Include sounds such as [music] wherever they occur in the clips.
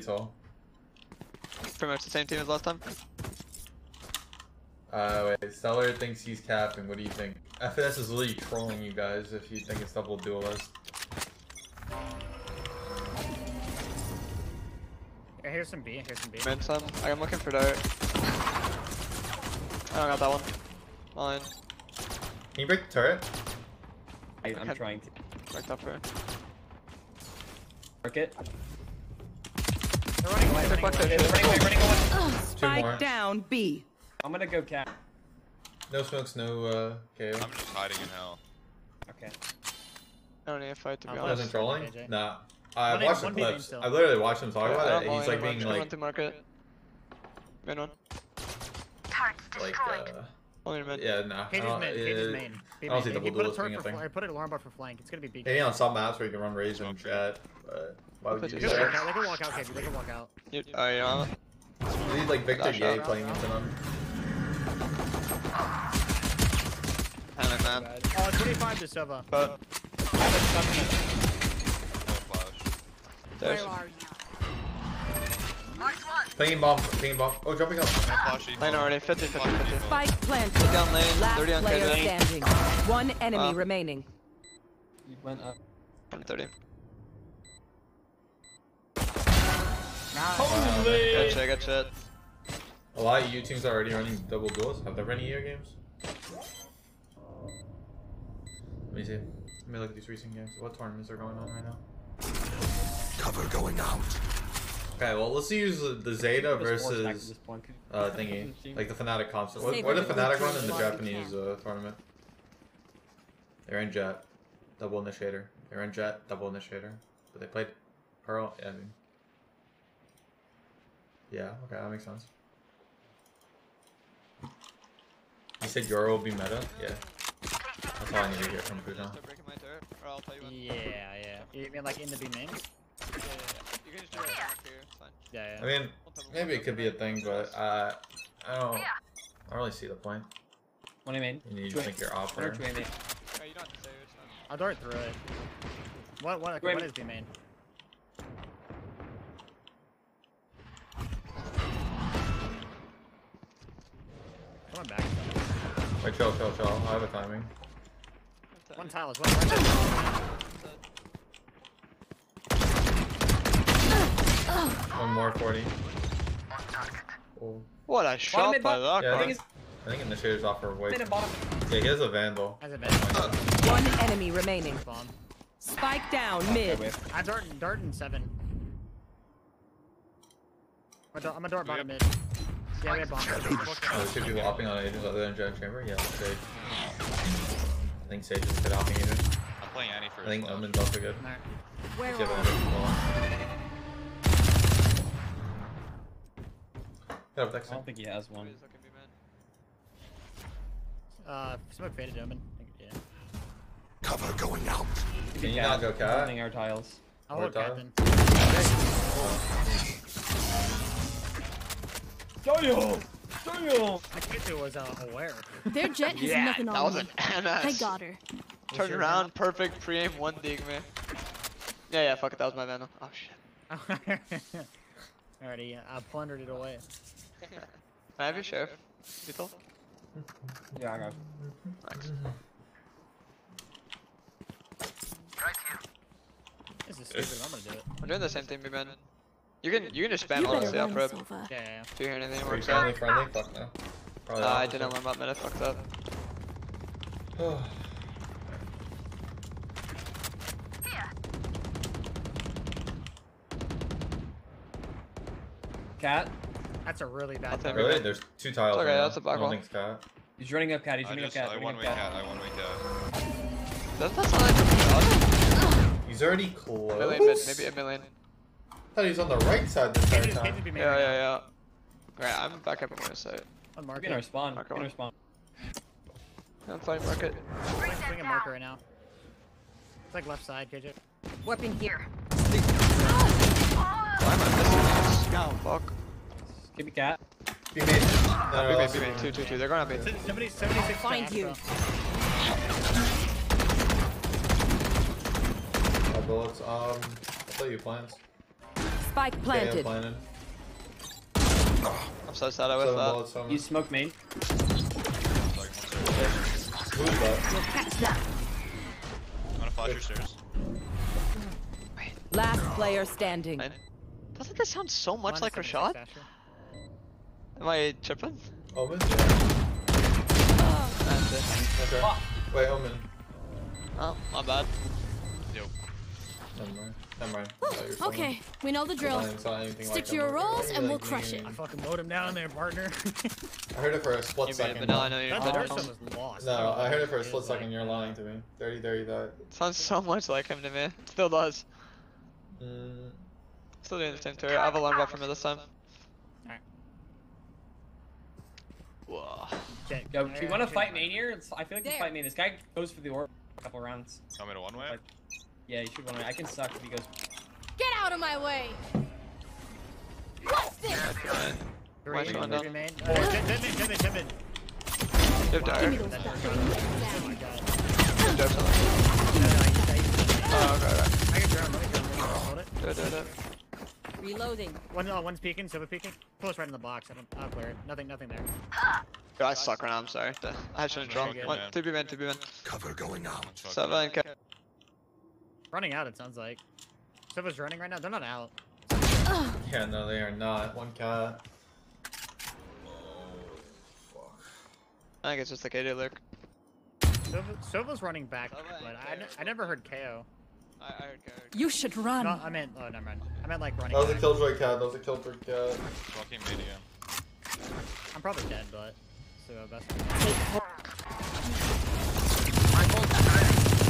tall. Pretty much the same team as last time. Uh, wait, Stellar thinks he's capping. What do you think? FS is literally trolling you guys if you think it's double duelist. Yeah, here's some B. Here's some B. Mid some. I'm looking for dart. I don't got that one. Mine. Can you break the turret? I, I'm trying to Break up for. work it. They're running away. They're Running fucked away. up. Running away, running away. Two more. Spike down B. I'm gonna go cat. No smokes, no uh, KO. I'm just hiding in hell. Okay. I don't need a fight to be I'm honest. wasn't trolling? AJ. Nah. I One watched in- the one B main clips. still. I literally watched him talk I about it. know He's like being like, to market. Main one. like, uh, Only mid. yeah, nah. I Cage's don't- main. uh, Cage's main. B I don't main. see He double put a duelist being a for thing. fl- I put a alarm bar for flank. It's gonna be B. Maybe on some maps where you can run Raze and Okay. Jett, but why would you do uh, They can walk out. that? They can walk out, KG. They can walk out. You, oh, you know. You need like Victor Gay playing into them. Panic man. Oh, 25 to Sova. But No flash. there's. Playing bomb, playing bomb. Oh, jumping up. No flashy. Lane already. 50, 50, 50. Spike planted. Down lane. Last 30 on player KJ. standing. One enemy Uh, remaining. You went up. I'm 30. Wow. Good shit, good shit. A lot of you teams are already running double duels. Have there been any year games? Let me see. Let me look at these recent games. What tournaments are going on right now? Cover going out. Okay, well let's use the, the Zeta Just force back to versus uh thingy, [laughs] like the Fnatic comps. What, Save what did Fnatic run in the. Japanese uh, tournament? They're in Jett, double initiator. They're in Jett, double initiator. But they played Pearl. Yeah, I mean, yeah. Okay, that makes sense. You said Euro will be meta. Yeah, that's all I need to hear from Fujan. Start breaking my turret, or I'll tell you when. Yeah, yeah. You mean like in the B main? Yeah, yeah, yeah. You can just do it back here. Fine. Yeah, I mean, We'll tell them maybe it could be a thing, but uh, I don't. I don't really see the point. What do You mean? You need to A- think you're off or there. two A main. You don't have to save it. I'll dart through it. What, what, okay, Wait. what is B main? Come on back. Wait, chill, chill, chill. I have a timing. One tile is one right One more 40. Oh. What a shot mid by bot- that Yeah, I think, I think Initiator's off for weight. Mid and bottom. Yeah, he has a Vandal. Has it been? One enemy remaining. Bomb. Spike down Okay, mid. wait. I'm darting, darting seven. I'm a dart, I'm a dart bottom mid. Yeah, we have bomb. Oh, there's two people hopping on agents other than Jett Chamber? Yeah, Sage. I think Sage is a good hopping agent. I'm playing Annie for I think flash. Omen's also good. Alright. Where If you have are another people. Get up, I don't think he has one. Please, look at me, man. Uh, smoke faded Omen. I think, Yeah. Cover going out. Can you not go cat? Holding our tiles. I'll Or hold tile? captain. Doyo! Doyo! I can't do was uh, aware. Their Jett has Yeah, nothing that was me. an I got her. Turn your around, perfect, pre-aim, one dig, man. Yeah, yeah, fuck it, that was my vandal. Oh shit. [laughs] Alrighty, I plundered it away. Can I have your sheriff? Lethal? Yeah, I got Thanks. This is stupid. I'm gonna do it. I'm doing the same thing, man. You can you can just spam You all better this yeah, run, prep. Silva. Yeah, yeah. If you hear anything that Are you works out. friendly, friendly? Fuck no. Probably Uh, I didn't learn about meta, fucked up. [sighs] Cat. That's a really bad. I'll take throw. really? There's two tiles. Okay, right now. that's a black I don't one. think cat. He's running up cat. He's I running just, up cat. I running one up way cat, I one way cat. Doesn't that sound like a shot? He's already close. Million maybe a million. I thought he was on the right side this entire time. Cage's Yeah, yeah, yeah. Alright, I'm back up in my site. now. On Get market. in our spawn. Marker Get in one. our spawn. I'm fighting market. Swing, swing a marker right now. It's like left side, KJ. Weapon here. Why am I missing this? No, fuck. Give me cat. Be made. No, no, B no, main, B main, 2, 2, 2. They're going up B. Somebody, 76 Find to you. Astro. no bullets. Um, I'll tell you plans. Spike Okay, planted. planted. I'm so sad I whiffed Seven that. seven. You smoke main. Who's that? I'm gonna flash your stairs. Last player standing. Fine. Doesn't this sound so much like second, Rashad? Am I tripping? Omen? Yeah. That's it. Okay. Wait, Omen. Oh, my bad. Yo. Never mind. Never mind. I thought you were saying- Okay, we know the drill. I saw anything Stick like to your roles and we'll crush it. I fucking mowed him down there, partner. I heard it for a split You second. but now I know you're that wrong. Durson was lost. No, I heard it for a split second. You're lying to me. Dirty, dirty, that. Sounds so much like him to me. Still does. Mm, Still doing the same turret. I have a alarm bot from her this time. Alright. Whoa. Okay, Yo, do you want to fight main here? It's, I feel like you There. fight main. This guy goes for the orb a couple rounds. Tell me to one way. Like- Yeah, you should want to. I can suck if he goes. Get out of my way! What's this? Three, Watch one maybe down. main. Tim- Tim mid, Tim mid, Tim mid. Good Wow, dart. those that back. Durson- Oh my god. Good dart. No, no, I- I- Oh, okay, okay. I can drone, let me drone, let me hold it. Do it, do it, do it. Reloading. One, uh, one's peeking, silver peeking. Close right in the box. I don't, I'll clear it. Nothing, nothing there. Yo, I suck right now, I'm sorry. I shouldn't Very draw. One, two B man, two B man. Cover going out. One shot. Seven, K. Running out, it sounds like. Silver's running right now. They're not out. yeah, no, they are not. One cat. I think it's just like AD lurk. Silver, Silver's running back, Silva and but I, ne- I never heard KO. I, I heard K. You should run. No, I meant, oh, never mind. I meant like running That was a killjoy cat. That was a killjoy cat. Walking mid again. I'm probably dead, but. So, best.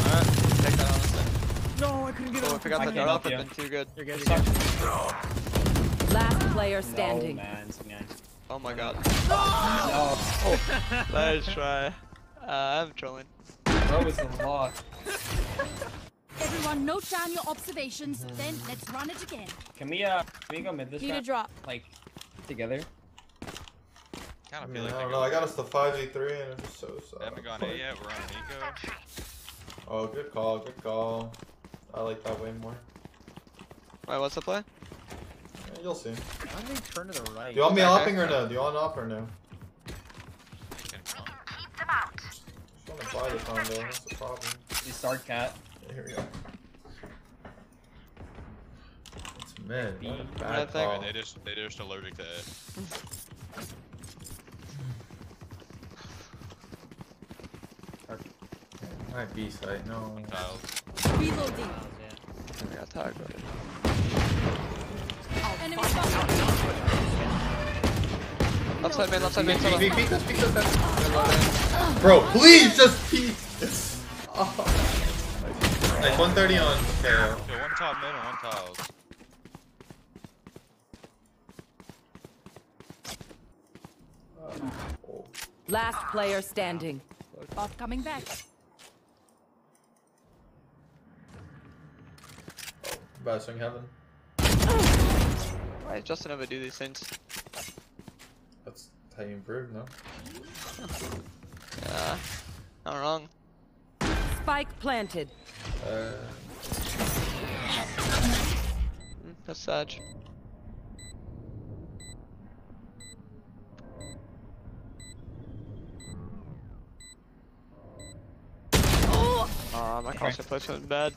Alright, take that honestly. No, I couldn't get Oh, if I got I the can't dart off, help it'd been too good. You're good, Suck. you're good. Last player No, standing. man. it's nice. Oh my god. No, [laughs] Nice try. Uh, I'm trolling. That was a lot. [laughs] Everyone, note down your observations, then let's run it again. Can we uh, can we go mid this Need a round? drop. Like together? Kind of mean, feel like I they don't know. I got us the 5v3 and it's just so sad. They haven't gone A yet. We're on an eco. Oh, good call. Good call. I like that way more. Wait, what's the play? Yeah, you'll see. Why did they turn to the right? Do you want me Okay. opping or no? Do you want op or no? Can- Just want to buy the combo. That's the problem. The start cat. Yeah, here we go. It's mid. What a I bad think- call. They just they just allergic to it. [laughs] Alright, B site. No. One tiles. Reloading. Oh, yeah. I got tagged. Enemy spotted. Left side main, left side main, Peek, peek, solo. peek, peek, peek, peek. Bro, please just peek. [laughs] Oh. Nice, 130 on KO. Yo, one top mid and one tiles. Last player standing. Bot coming back. Bad swing heaven. Why does Justin ever do these things? That's how you improve, no? Yeah. Not wrong. Spike planted. Uh, Mm, That's sad. Oh! Aw, my crosshair placement bad.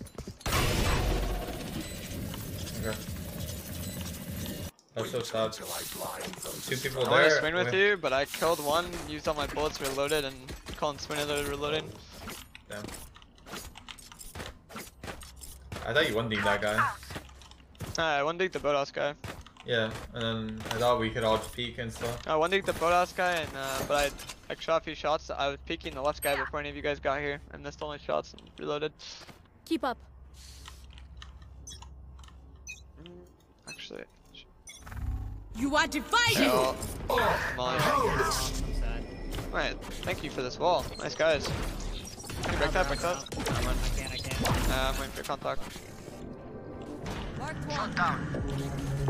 Okay. That's so sad. I blind. Two people I wanted there. to swing with you, but I killed one, used all my bullets, reloaded, and Colin Swinner reloading. Damn. I thought you one d that guy. I one dig the boathouse guy. Yeah, and then I thought we could all just peek and stuff. I one dig the boathouse guy, and uh, but I like shot a few shots. I was peeking the left guy before any of you guys got here, and missed all my shots and reloaded. Keep up. Actually, You are divided! yeah, I'll- Molly. I'm sad. Alright, thank you for this wall. Nice guys. Can you break that, break that? I can't, I can't. Uh, I'm waiting for your contact.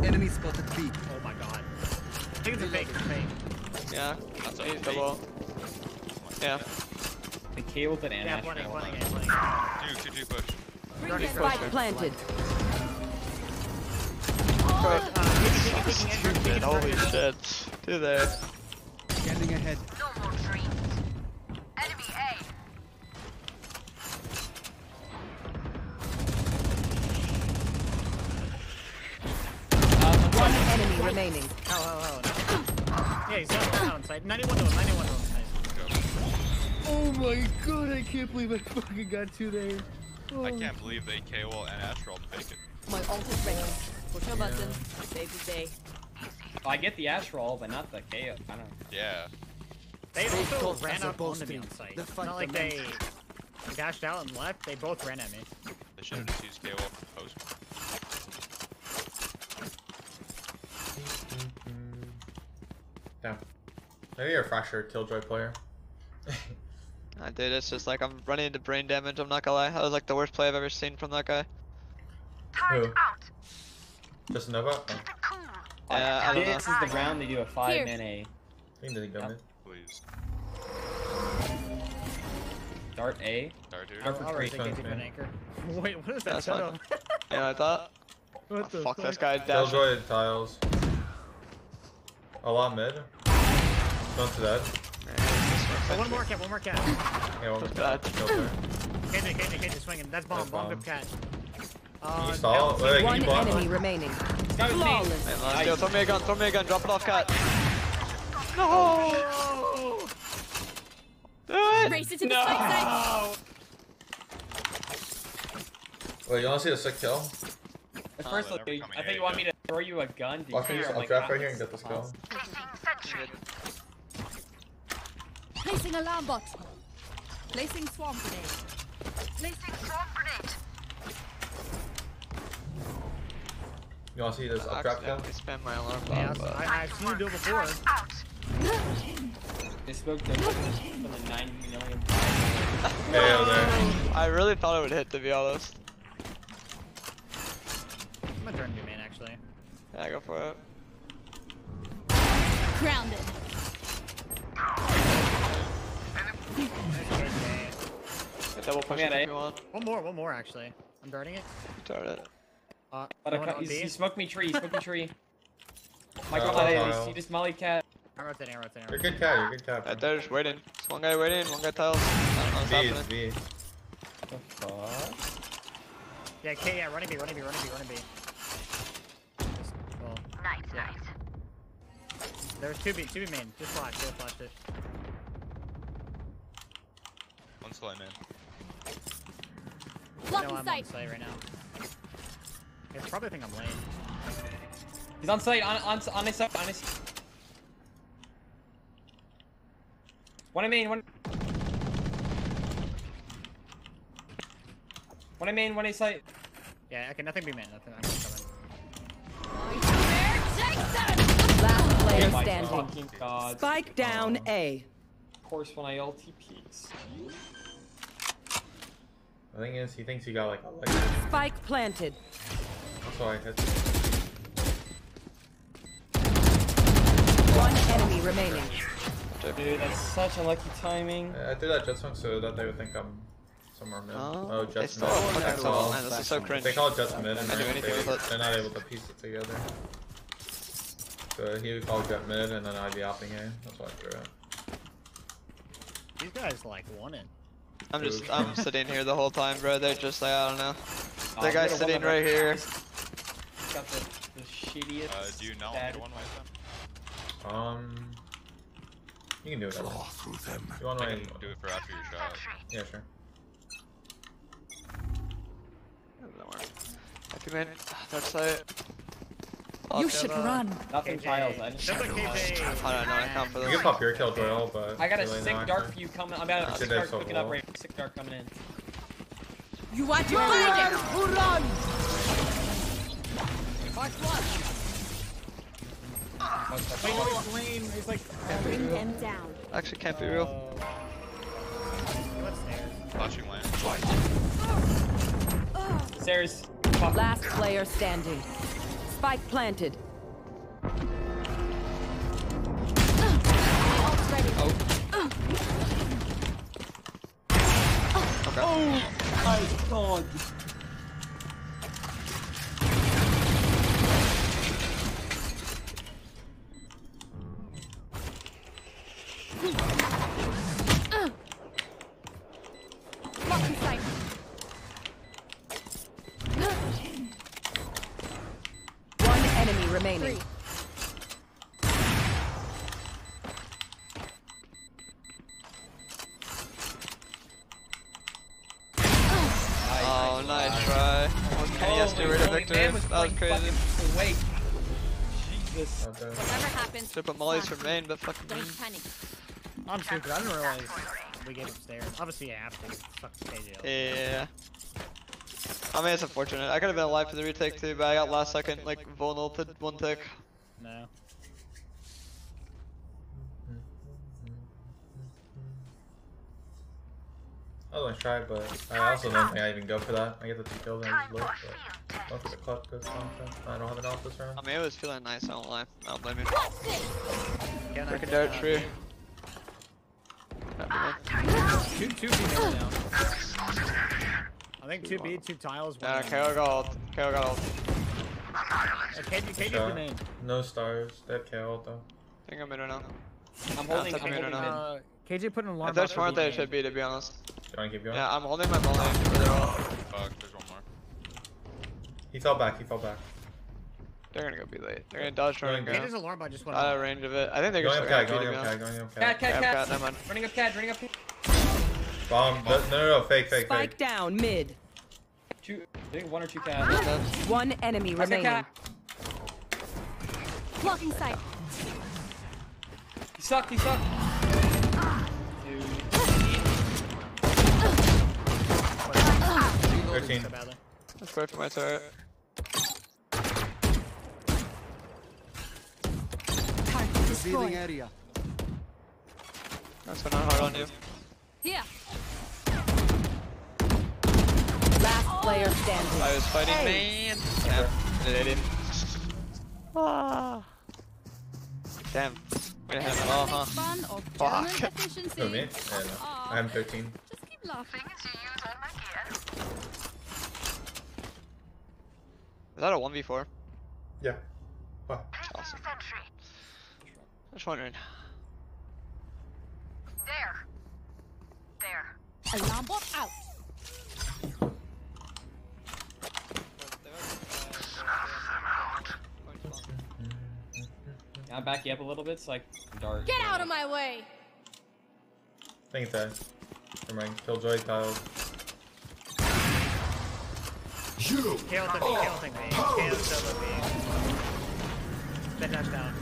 Enemy spotted B. Oh my god. I think it's a fake, it's a fake. Yeah, That's he's a double. Yeah. The cable that Yeah, Anna. plenty, plenty, plenty. Two, two, two push. Bring them Spike back. planted. for Uh, it. taking, taking, taking, taking, Dude, taking, holy taking. shit. Two there. Scanning ahead. One enemy remaining. Oh, oh, oh. No. Yeah, he's on, on site. 91 to him, 91 to him. Oh my god, I can't believe I fucking got two there. I oh. can't believe they KO and Astra fake it. My ult is ready. Push a button. Save the day. I get the Astra, but not the KO. I don't know. Yeah. They Stay also close ran as up opposed onto me on site. the It's not like they dashed out and left. They both ran at me. They should have just used KO off the post. Yeah. Maybe you're a fresher Killjoy player. [laughs] I did. It's just like I'm running into brain damage. I'm not gonna lie. That was like the worst play I've ever seen from that guy. Who? Just Nova? Oh, uh, Yeah, I don't know. This is the round they do a five Here. man A. he didn't go mid. Please. Dart A. Start here. Dart for three. take it anchor. [laughs] Wait, what is that That's setup? [laughs] Yeah, I thought. [laughs] what Oh, the fuck fuck? this guy. Dash. Killjoy tiles. A lot mid. Don't to that. Oh, one more cat, one more cat. Yeah, one Just more. bad. Killjoy. KJ, KJ, KJ swinging. That's bomb, That's bomb, bomb. good cat. Can you stall? down- Wait, wait, One you block? enemy remaining. This me. Flawless. Hey, let's. Throw me a gun. Throw me a gun. Drop it off, cat. No. Do it. Race it to the spike. Wait, you wanna see a sick kill? At first, they're like, I think here you want me to throw you a gun. Did Watch you me, hear? I'm I'll like, draft right here and get this kill. Placing alarm bot. Placing swarm grenade. You wanna see this I updraft kill? accidentally spam my alarm Yeah, but I, I've seen you do it before. They spoke to from the 90 million. KO there. I really thought it would hit to be honest. I'm gonna turn to main actually. Yeah, go for it. Grounded. Double push at it A. if you want. One more, one more actually. I'm darting it. Start it. Uh, But I going cut, he, B. smoked me tree, he smoked me tree. [laughs] My Uh, god, uh, he just molly cat. I'm rotating, I'm rotating. You're a good cat, you're a good cat. Yeah, bro. waiting. It's one guy waiting, one guy tiles. I don't know what's V is happening. V. What the fuck? Yeah, K, yeah, running B, running B, running B, running B. Just, well, nice, nice. There's two B, two B main. Just flash, just flash it. One slime in. I know I'm on sight. right now. They probably think I'm lame. He's on site, on, on, on his side, on his... One I main, one... One I main, one A site. Yeah, okay, nothing B main, nothing. I'm coming. Last player Oh standing. god. Spike down um, A. Of course, when I ulti peeks. The thing is, he thinks he got like a leg. Spike planted. That's why I hit. One enemy remaining. Dude, that's such unlucky timing. I did that Jett smoke so that they would think I'm somewhere mid. Oh, Oh, they Jett's still mid. fucking That's all. man, this is so cringe. They call it Jett's mid and I they're, they, they're not able to piece it together. So he would call Jett mid and then I'd be opping A. That's why I threw it. These guys like won it. I'm just, I'm sitting here the whole time, bro. They're just like, I don't know. [laughs] Oh, The guy's sitting right here. Got the, the shittiest. Uh, do you not want to one way them? Um, you can do it. Claw Evan. through them. You want I my? do it for after your shot. Yeah, sure. Don't worry. Happy man. That's it. You should run. Nothing KJ. tiles. I Just just. like KJ. I don't know. I count for You can pop your kill Doyle, but I got a really sick dark dart action. for you coming. I'm about Nah, a sick they're dart so cooking up low. right. Sick dart coming in. You are divided. Wait, no, he's lame. He's like. Bring them down. Actually, can't be real. Flashing land. Stairs. Last player standing. Spike planted. Ult's ready. Oh my god. Blocking sight. One enemy remaining. Three. Oh, nice try. Kenny has to get rid of Holy Victor. man was That was crazy. Wait. Jesus. Not. Whatever happens, Should put mollies for main, but fucking. don't panic. I'm stupid. I didn't realize we get upstairs. Obviously, you have to. Fuck KJ. Yeah. I mean, it's unfortunate. I could have been alive for the retake too, but I got last second, like, vulnerable to one tick. No. I was gonna try, but I also don't think I even go for that. I get the two kills and I just look, but most of the clutch goes content. I don't have an office right I now. mean, it was feeling nice, I don't lie. I don't blame you. Can I Freaking get, dirt uh, tree. Two, two B middle down. I think two B, two tiles. one Yeah, down. KO got ult. KO got ult. Uh, KJ, KJ's Shot. the main. No stars. Dead KO though. I think I'm in right now. I'm holding. took I'm holding know. mid. KJ put an alarm. If they're smart, B they should be, to be honest. Do you wanna keep going? Yeah, I'm holding my molly for their ult. Fuck, there's one more. He fell back. He fell back. They're gonna go be late. They're gonna dodge trying to KJ's alarm bot just went Out of range of it. I think they're Going gonna up start cat. Going up cat. Going up Cat, cat. cat, Yeah, cat. cat, never mind. Running up cat, running up cat. Bomb. No, no, no. Fake, fake, Spike fake. down mid. Two, I think one or two cats. One enemy remaining. Blocking sight. He sucked, he sucked. Thirteen. So. Let's go for my turret. Target destroyed. area. That's not hard on you. Here. Last player standing. I was fighting man. Damn. Did I didn't. Ah. Damn. We didn't have it all, huh? Fuck. German efficiency. Who, me? Yeah, no. I'm 13. Just keep laughing. Is that a 1v4? Yeah. What? Awesome. Just wondering. There. There. Alarm bot out. I'll back you up a little bit so I can dart. Get out of my way. I think it's that. Never mind. Killjoy tiles. You Kale took me, Kale took me. Kale solo me. Spin dash down.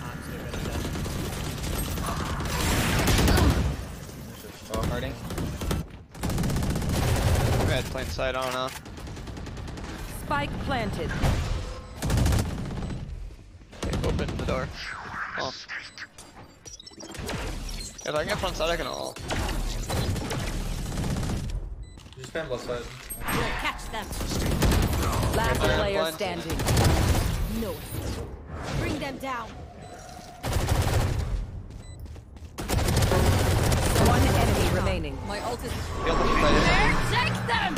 Ah, I'm stupid. I'm dead. Let's just stop. Darting. We had plain sight, I don't. Spike planted. Okay, open the door. Oh. If I can get front side, I can all. Just spam left side. We'll catch them. Last Iron player blind. standing. No. Bring them down. One enemy remaining. My ult is Heal the fight. there. Take them.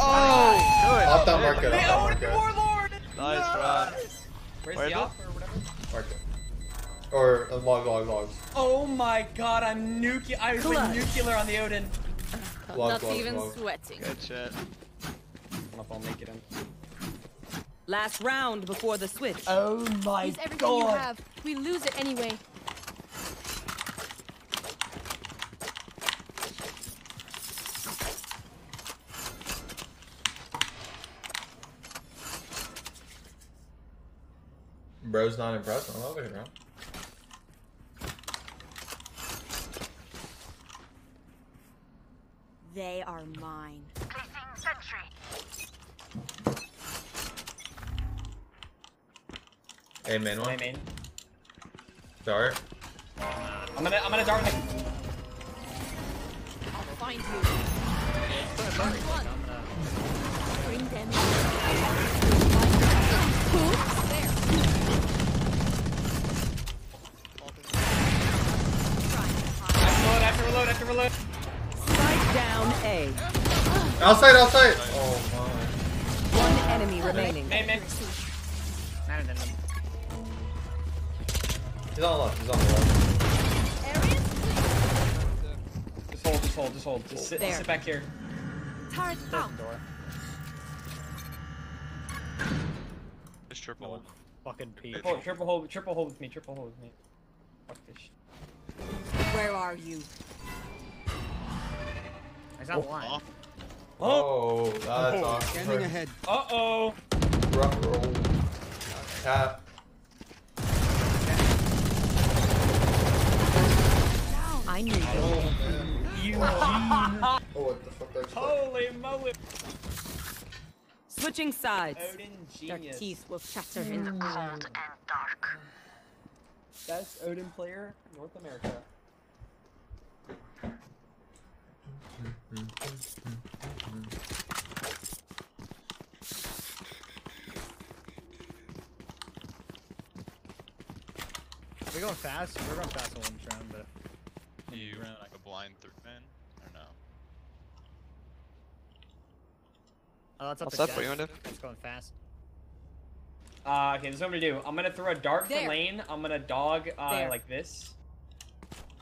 Oh! Good! Off that shit. market. Off that market. Warlord! Nice run. Where's Where is the it? op or whatever? Market. Or uh, log, log, logs. Oh my god, I'm nuclear. I was like Clutch. nuclear on the Odin. Log, log, log. sweating. Good shit. I don't know if I'll make it in. Last round before the switch. Oh my Use everything you have. We lose it anyway. Bro's not impressed. I love it, bro. They are mine. Hey, main Hey, one. main. Dart. I'm gonna, I'm gonna dart. Like, I'll find you. I'm One. gonna... Bring them. I have to reload, I have to reload, I have to reload. Spike down A. Outside, outside! Oh my. One enemy remaining. Main, main. Man, and then He's on the left. He's on the left. hold, just hold. Just hold. Just sit, There. sit back here. Turret out. Door. Just triple. No. Fucking peek. Triple, triple hold, triple hold with me, triple hold with me. Fuck this shit. Where are you? There's not one. Off. Oh, that's awesome. Scanning ahead. Uh oh. Rough roll. Tap. I knew you. [laughs] Eugene. Oh, what the fuck? That's Holy moly. Switching sides. Their teeth will chatter in the cold and dark. Best Odin player, North America. We're going fast. We're going fast on one round, but You Right. like a blind third man? Or no? oh, it's up What's to up? What you wanna do? It's going fast. Uh, okay, this is what I'm gonna do. I'm gonna throw a dart There. for lane. I'm gonna dog uh, like this.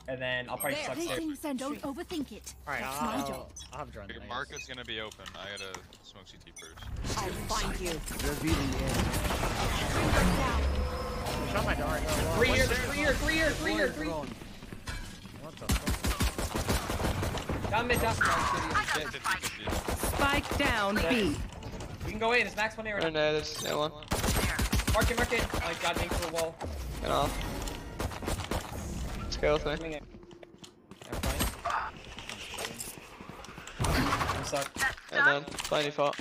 And then I'll probably There. suck there. Placing sentry. Don't overthink it. All right, That's I'll, my I'll, job. I'll have drone. Your I guess. market's gonna be open. I gotta smoke CT first. I'll find you. Revealing air. Down. Shot my dart. Three what's here, three here, three here, three here, three. What the fuck? Down mid, down. 50, 50. Spike down B. We can go in. It's max one here. Right now, there's no one. Mark it, mark it. Oh, God, thanks for the wall. Get off. Let's me. Coming. I'm stuck. And then, fine default.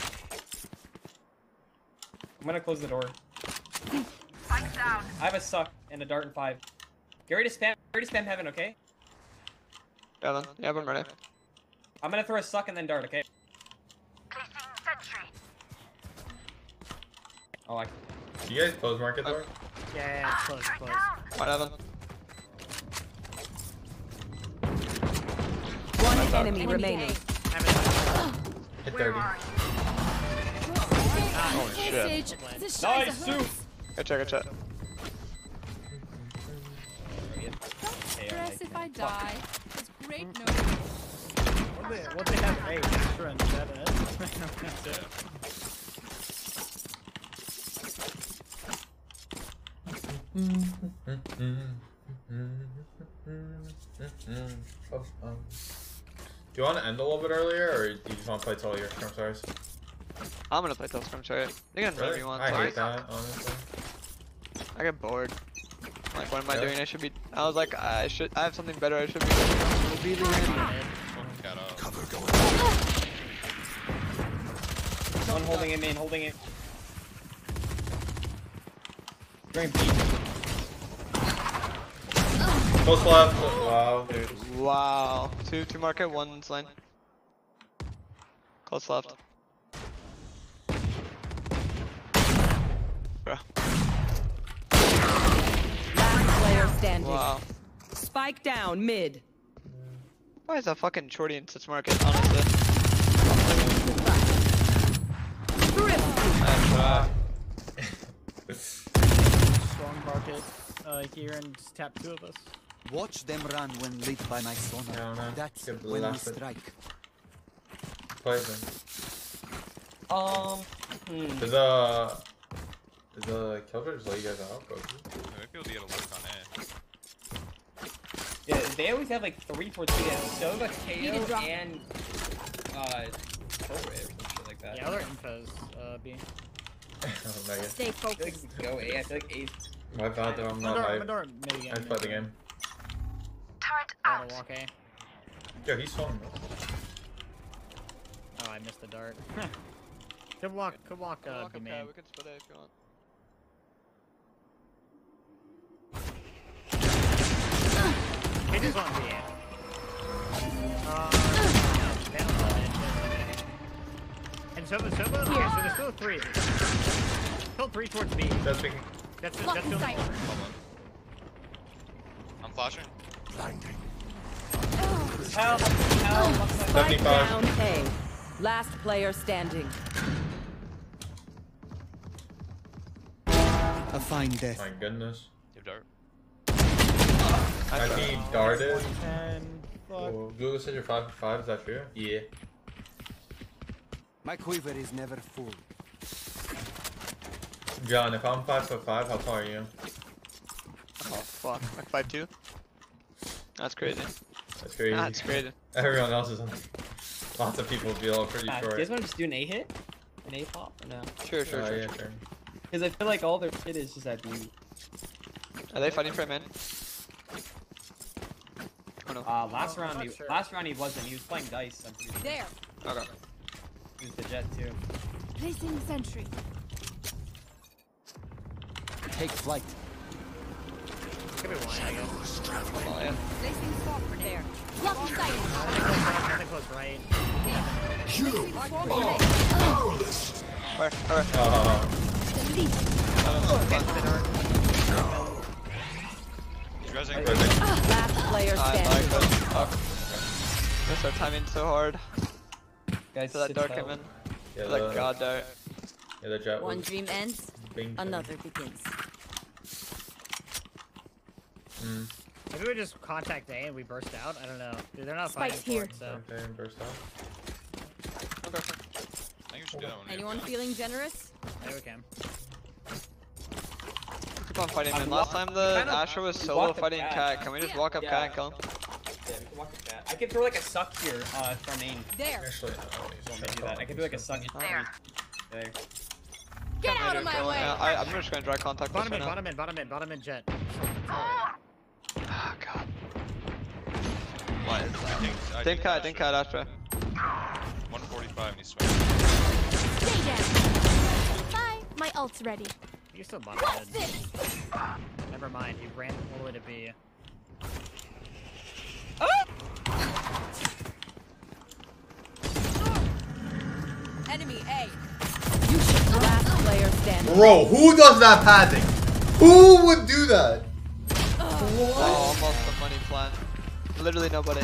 I'm gonna close the door. I have a suck and a dart and five. Get ready to spam. Get ready to spam heaven, okay? Evan. Yeah, I'm ready. I'm gonna throw a suck and then dart, okay? Oh, I. Do you guys close market uh, door? Yeah, yeah, yeah, close, it's close. Fine, One enemy Enemy remaining. Hit 30. Oh, shit. Nice, shies Sue. Good check, good check. Stress if I die. It's great mm. knowing. What they, what they have eight? Extra and seven. That's [laughs] it. [laughs] Mm-hmm. Oh, um. Do you want to end a little bit earlier, or do you just want to play till your scrum starts? I'm gonna play till scrum chariot. You can whatever Really? you want. I hate that, honestly. I get bored. Like, what am I Yeah. doing? I should be. I was like, I should. I have something better. I should be. Revealing enemy. Cat up. Cover going One holding it, main, holding it. During B. Close left. Wow, dude. Wow. Two, two market, one lane. Close left. Bro. Last player standing. Wow. Spike down mid. Why is that fucking shorty in such market, honestly? Ah. [laughs] Strong market uh, here and just tap two of us. Watch them run when lit by my Yeah, I sonar. don't know. That's when we strike. Poison. Um. Hmm. Is uh, is the killjoy just let you guys out? Go. I might be able to get a look on A. Yeah, they always have like three towards B. and Sova, Need a KO, and uh, Cobra or some shit like that. Yeah, other infos. Uh, B. [laughs] oh, Stay I feel like focused. go A. I feel like A's. My bad though. I'm not Mador, hype. Mador, mid again. I play the game. Gotta walk A. Yo, he's swung. Oh, I missed the dart. [laughs] could walk, could walk, uh, Walk B up, we can split it if you want. He just wants B. Uh, down, uh, and Sova, Sova, okay, so there's still three. Still three towards B. That's being. That's, that's in still sight. Hold on. I'm flashing. Blinding. Help! Help! 75. down A. Last player standing. A fine death. My goodness. Give dart. As he darted. Oh, Google said you're five for five. Is that true? Yeah. My quiver is never full. John, if I'm five foot five, how tall are you? Oh fuck, like five two. That's crazy. That's crazy. That's crazy. [laughs] Everyone else is on. Lots of people feel pretty Uh, do you guys want to just do an A hit? An A pop? Or no? Sure, sure, Uh, sure. yeah, sure. sure. Because I feel like all their shit is just at you. Are they fighting for a man? Oh no. Uh, last I'm round, he, sure. last round he wasn't. He was playing dice. I'm pretty sure. There. Okay. He was the Jett too. Placing sentry. Take flight. Could be one, I guess. Oh, yeah. Placing swarm grenade. There. Lucky sight. Nothing close right. Placing swarm grenade. Where? Where? Uh, uh, uh. Delete. You guys ain't uh, perfect. Ah, last player I like standing. this. Fuck. Guess our timing so hard. Guys, To that sit dark tight. came in. Yeah, To the, that god dart. yeah, the One dream ends, another begins. Mm. Maybe we just contact A and we burst out. I don't know. Dude, they're not Spike's fighting here. for it, so. Okay, and burst out. Okay. I think we should do that one. Anyone feeling generous? There we can. Keep on fighting, man. Last time the kinda- Asher was solo fighting cat. cat. Can we just walk up Yeah. cat and kill him? Yeah, we can walk with that. I could throw like a suck here uh, from main. There. Actually, no. If you want me to do that. I could do like a suck. There. There. Get out of my way. Yeah, I, I'm just gonna dry contact Bottom in, now. bottom in, bottom in, bottom in, Jett. Oh I think, I Think cat, think cat Asher. 145 and he's sweating. Stay down. Bye. My ult's ready. You're still bottom What's this? Never mind, you ran all the way to B. Ah! Enemy A. You should Last player standing. Bro, who does that padding? Who would do that? Oh, Literally nobody.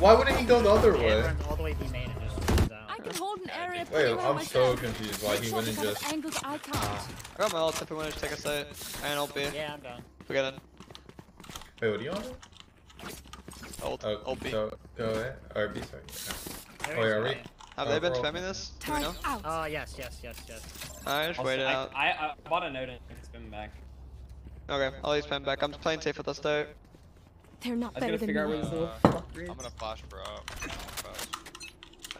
Why wouldn't he go the other way? run all the way B main and just runs. I can hold an area Wait, I'm so confused why he wouldn't just. angles I can't. I got my ult if we want to take a site. And ult B. Yeah, I'm done. Forget it. Wait, what do you want? Ult. Oh, ult B. so go away. Or B, sorry. There Oh, are we? right. Have they been spamming this? Do we know? out. Oh, yes, yes, yes, yes. Alright, just Also, wait it I, out. I, I bought a note and spin back. Okay, I'll leave spam back. I'm playing safe with the start. They're not I was better gonna than figure out me. where this little Uh, fuck. I'm gonna flash for up. Fast.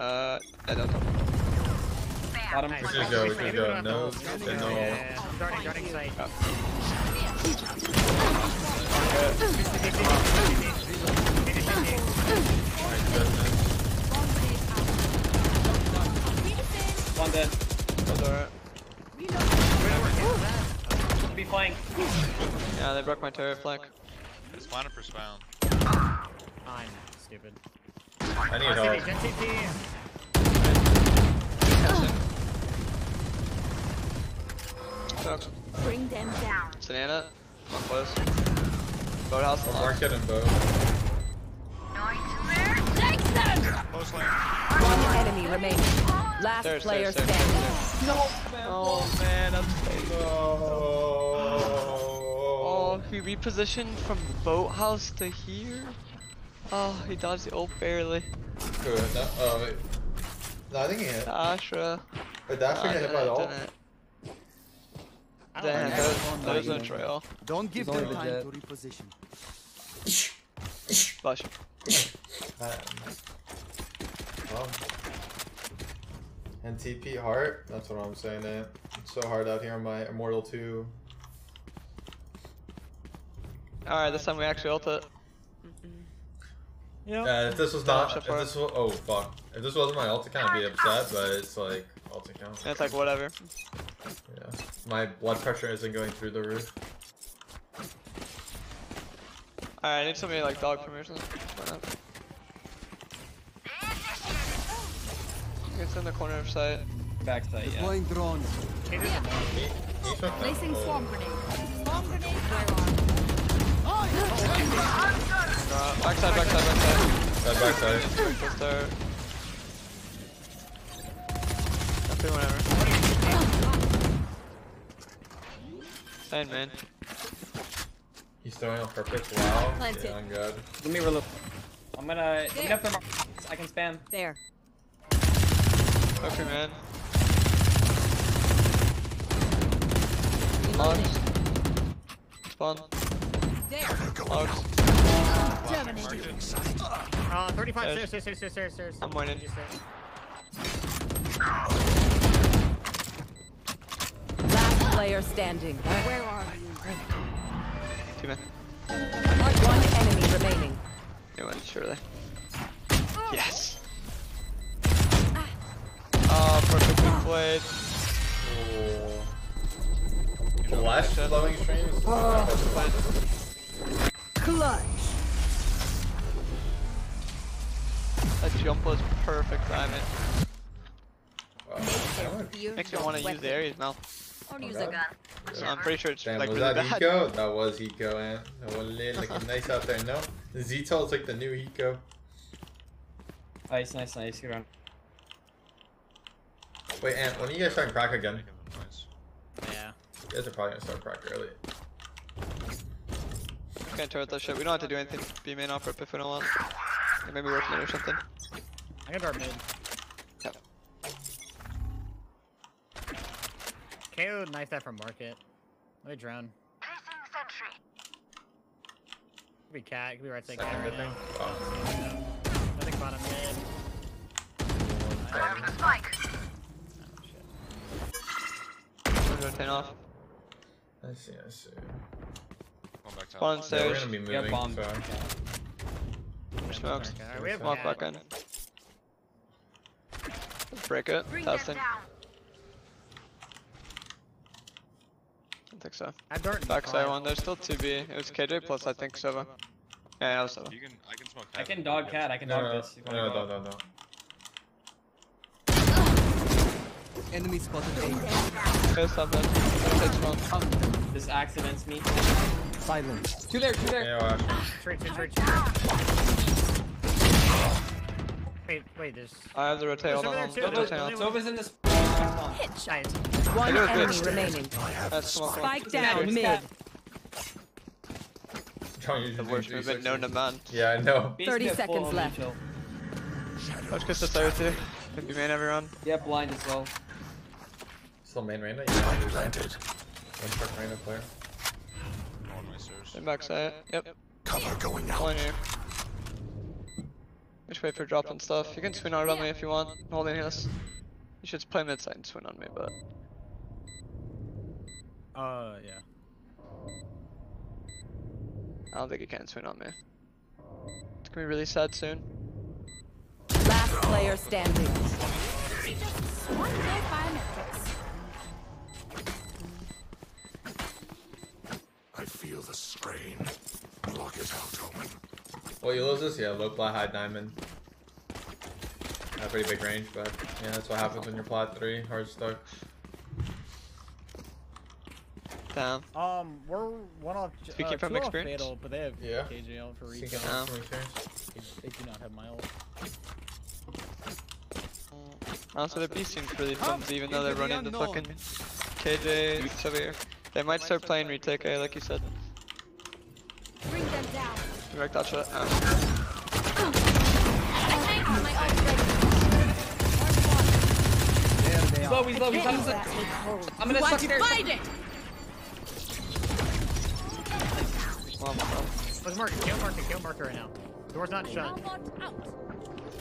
Uh, I don't know. Bottom Nice. We should go, we should go. don't have to No, no, Yeah, no. yeah, yeah. Darting, darting sight. One dead. That's alright. Be playing. Yeah, they broke my turret flank. It's planted for spawn. I'm stupid. I need RCB, help. Sucks. Bring them down. Banana. One close. Boathouse Or locked. market and bow. Take them! Close lane. One enemy remaining. Last Stairs, player stairs, stairs, standing. Oh man, I'm Oh. He repositioned from boathouse to here. Oh, he dodged the ult barely. Good. No, oh, wait. No, I think he hit. Astra. Wait, Dash Ah, got hit by the ult? didn't. I don't Damn, know. that, that no trail. Don't give them time legit. to reposition. Flush. Um, well. And TP heart, that's what I'm saying, man. It's so hard out here on my Immortal 2. Alright, this time we actually ult it. Yeah. Uh, if this was Don't if this was, oh fuck. If this wasn't my ult account, I'd kind of be upset, but it's like, ult account. And it's like, whatever. Yeah. My blood pressure isn't going through the roof. Alright, I need somebody like dog for me or something. It's in the corner of sight. Backside, yeah. Deploying drone. He, he took that. Placing Oh. swarm grenade. Swarm grenade where Uh, backside, backside, backside. That backside. Break the start. Okay, whatever. Fine, man. He's throwing on purpose. Wow. Planted. Yeah, I'm good. Let me reload. I'm gonna. Let me know I can spam. There. Okay, man. Reloading. Logs. Spawn. There. Logs. Uh, 35 There's- stairs, stairs, stairs, stairs, stairs. I'm winning. Last player standing. Where are you? Two men. One enemy remaining. You win, surely. Yes. Oh, perfectly played. Oh. Flash flowing streams? Clutch. That jump was perfect timing. Wow. Makes me want to use the Ares now. Or use a gun. So I'm pretty sure it's Damn, like was really that bad. Hiko? That was Hiko, man. That was lit, looking nice out there, no? Zito's like the new Hiko. Nice, nice, nice. Good run. Wait, Ant, when are you guys starting crack again? Yeah. You guys are probably gonna start crack early. Can't turret that shit. We don't have to do anything. Be main off rip if we don't want. Or maybe work mid or something. I can dart mid. Yep. KO knife that from market. Let me drown. Could be cat, could be right side cat Second right mid now. thing? Wow. Nothing bottom mid. I'm rotating off. I see, I see. Going back Spawn Yeah, we're gonna be Yeah, moving, bomb. so... Smokes. Alright, we have Walk cat. back in. Let's break it. Testing. I think so. I dart in Backside front. one. There's still 2B. It was KJ plus I think Sova. Yeah, yeah, it was Sova. You can, I can smoke I can dog cat. I can No, dog no, this. No, no, no, no, no. Enemy spotted A. Okay, stop that. This accidents me. Silence. Two there, two there. Yeah. Trade, trade, trade, Wait, wait, there's... I have the rotate. Hold on, over hold there on. too. Rotate There's on. Sova's in this. Nice. One do it good. enemy remaining. That's smoke one. Spike down Cat, mid. John, you The just worst do movement known to man. Yeah, I know. 30 seconds left. chill. Let's get the third too. Could be main everyone. Yeah, blind as well. Still main Reyna? Yeah, Planted. one truck Reyna player. On my. In backside. Yep. Cover going out. Pulling you. Just wait for dropping stuff. You can swing out on me if you want. Holding this. You should play mid side and swing on me, but Uh, yeah. I don't think you can swing on me. It's gonna be really sad soon. Last player standing. Feel the strain. Block it out, Omen. Well, you lose this? Yeah, low plat, high diamond. Have pretty big range, but yeah, that's what happens when you're plat 3, hard stuck. Damn. Um, we're one off. Speaking uh, from two off experience? Fatal, but they have Yeah. KJ out for Seeking recon. Yeah. out some experience. They do not have my ult. Honestly, the B seems really flimsy, even though they run into fucking KJ over here. They might start playing retake A, like you said. Bring them down. Direct that shot. I can't my ult ready. There they He's are. low, he's low, he's Can't on that the. take hold. I'm gonna suck there. Fight it. well, well, Let's mark it. Kill marker. Kill marker right now. Door's not shut. Robot out.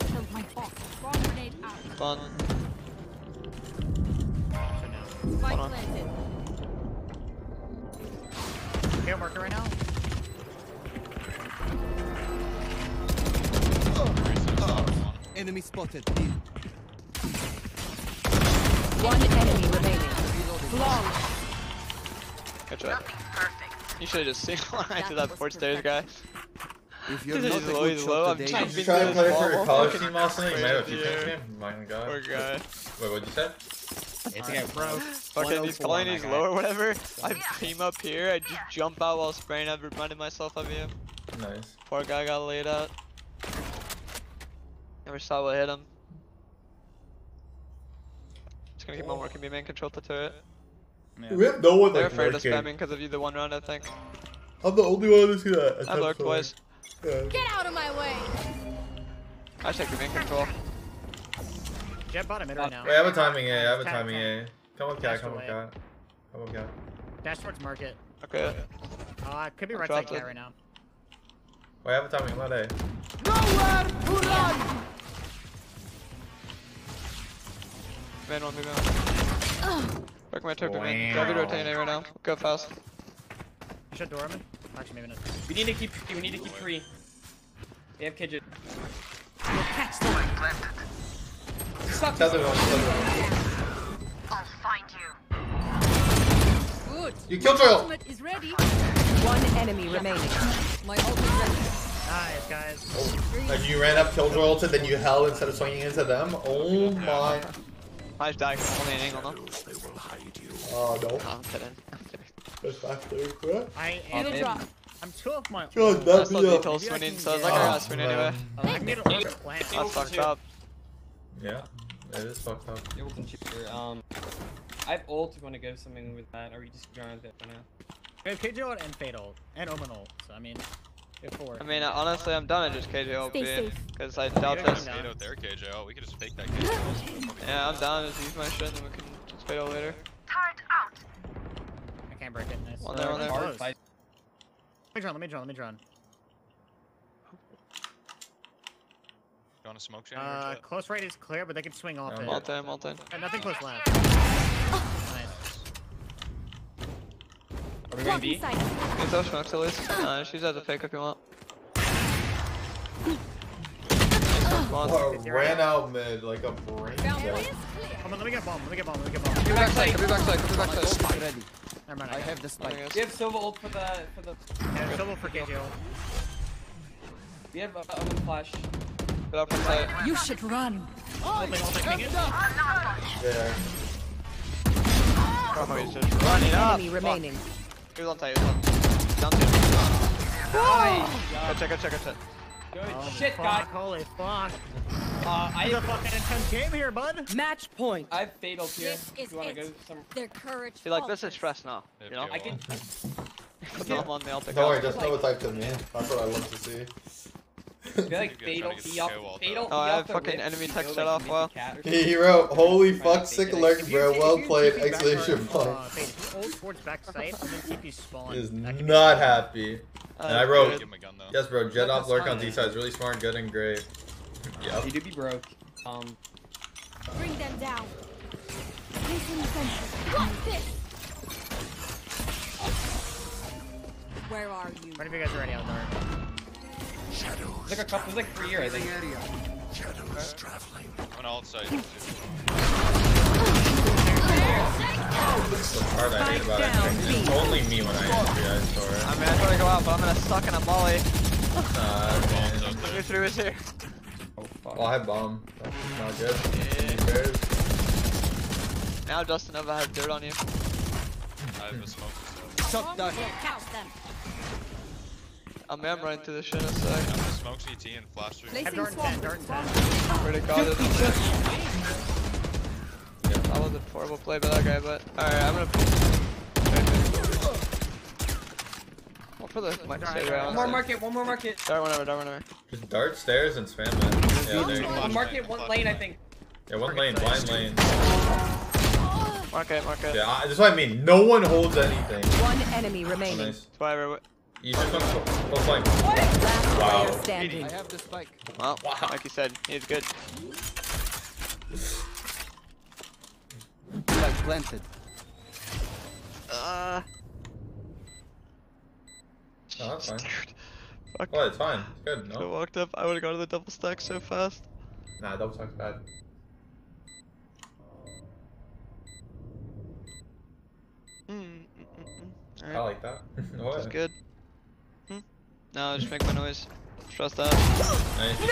Killed my bot. Bomb grenade out. Spawn. Shut now. Spike Hold on. planted. Kill marker right now. Enemy spotted One enemy remaining. Long. Good job. You should have just seen when I did that was fourth stairs guy. If you're He's not a low, he's low, I'm trying to should try to play for your Wall- college team also? You might have a few things game. My god. Poor guy. Wait, what'd you say? It's okay, bro. [gasps] Fucking, he's calling he's low or whatever. I team up here, I just jump out while spraying. I've reminded myself of you. Nice. Poor guy got laid out. Never saw what hit him. Just gonna keep on working, be main control the turret. We have no one They're like afraid of working. spamming because of you the one round, I think. I'm the only one to see that. I lurked twice. Yeah. Get out of my way. I take the main control. Jett bottom mid right now. Wait, I have a timing A. I have a timing tap. A. Come with cat. Come with away. cat. Come with cat. Dash towards market. Okay. Uh, could be right side cat right now. Wait, I have a timing. I'm not A. Man one, move on. Back my turret, man. Grab your rotating A right now. Go fast. You shut door man. Actually, maybe not. We need to keep. We need to keep three. They have Kidget. We'll catch them. Stop. Tether one. I'll find you. one. Good. You killed Joel. Ultimate is ready. One enemy remaining. My ult is ready. Nice, guys. Oh. And you ran up, killed Joel, and then you held instead of swinging into them. Oh my. I just died. Only an angle, no? They will hide you. Oh no. No, I'm kidding. I'm kidding. That's faster. What? I Oh, am. man. drop. I'm two of my. God, ult. that That's not be up. detail I swinging, can so I was like, I Oh, got swing anyway. I can get a little plan. That's fucked up. Yeah. It is fucked up. You're welcome, cheaper. Um, I have ult. If you want to go something with that, or you just going with it for now? We have KJ ult and Fade ult. And Omen ult. So, I mean, we four. I mean, honestly, I'm done at just KJ Stay OP. safe. Because I doubt Yeah, this. yeah. Fade out there, KJ. Oh, we could just fake that KJ. [laughs] Yeah, I'm down. Just use my shit and we can just fade out later. I can't break it. Nice. One there, one there. Hard fight. Let me draw, let me draw, let me draw. You want to smoke Shannon or Uh, close right is clear, but they can swing off Yeah, it. Multi, multi. Uh, nothing close left. Nice. Are we going B? Blocking sight. Use those smokes at least. Uh, she's at the fake if you want. One. Oh, ran out mid like a brain Found cell. one. Hold on, let me get bomb, let me get bomb, let me get bomb. Copy backside, copy backside, copy My backside. ult is ready. Never mind, I I have have the spike. Nothing We is. have Sova ult for the for the. yeah, double for KJ ult. We have uh, Omen flash. Get up on site. You should run. Ulting, ulting, ping. Yeah. Oh, he's just running up. Enemy remaining. He was on tight, he was on. Down two. Good check, good check, good check. Good Oh, shit, fuck, guy. Holy fuck. Uh, I It's a fucking intense game here, bud. Match point. I have fatal here. This is you want to it. go some. Their courage. See, like, this is falters. stress now. You know? I can. No, I'm on the alt Don't worry, just know what type to me. That's what I love to see. I feel like You fatal be off. Fatal Oh, I have the fucking rip, enemy you text go, set off, make wow. a cat or He, he wrote, "Holy fuck, sick it. alert, If you- bro. Well [laughs] played!" TP back Exclamation or, uh, mark. Fade, if you ult towards back sight and then TP spawn. Is that could be not happy. Uh, And I wrote- Give him gun. Yes, bro. Jett off lurk on find D side is really smart, good, and great. Yep. You do be broke. Um, Bring them down. Placing sentry. What's this? Where are you? One of you guys are ready out there. Shadows. there's like a couple. There's like three here, I think. area. Shadows traveling. I'm on alt side. That's the part I hate about it. It's only me when I entry, I swear. I mean, I try to go out, but I'm gonna suck in a molly. Nah, Bombs man. out Look there. through his here. Oh fuck. Well, I have bomb. That's not good. Who cares? Now Justin never has dirt on you. I have a smoke. So. Shot down. We'll catch them. I mean, I'm running through this shit, so I'm gonna smoke CT and flash through. Have Placing Darton 10, swamp. Darton 10. pretty god it. That was a horrible play by that guy, but alright, I'm gonna. I'll put the might stay right One on. more market. One more market. Dart whatever, dart whatever. Just dart stairs and spam it. Yeah, there you go. Market. One lane. I think. Yeah, one lane, blind lane. Mark it, mark it. Yeah, I, that's what I mean. No one holds anything. One enemy Oh, remaining. nice. Whatever. You just want to close line. Last Wow. player standing. I have the spike. Well, Wow. like you said, he's good. Spike planted. Uh, No, that's fine. fuck. What? It's fine. It's good. no? I No. walked up, I would've gone to the double stack so fast. Nah, double talk's bad. Mm, mm, mm, mm. I like that. [laughs] that's good. No, just make my noise. Trust that. Nice. Good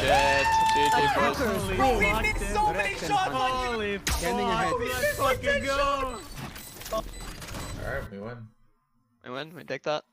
shit. GG, boys. Attackers Holy win. fuck, missed dude. so many shots on you. Holy Scanning ahead. fuck, let's fucking go! Alright, we win. We win, we take that.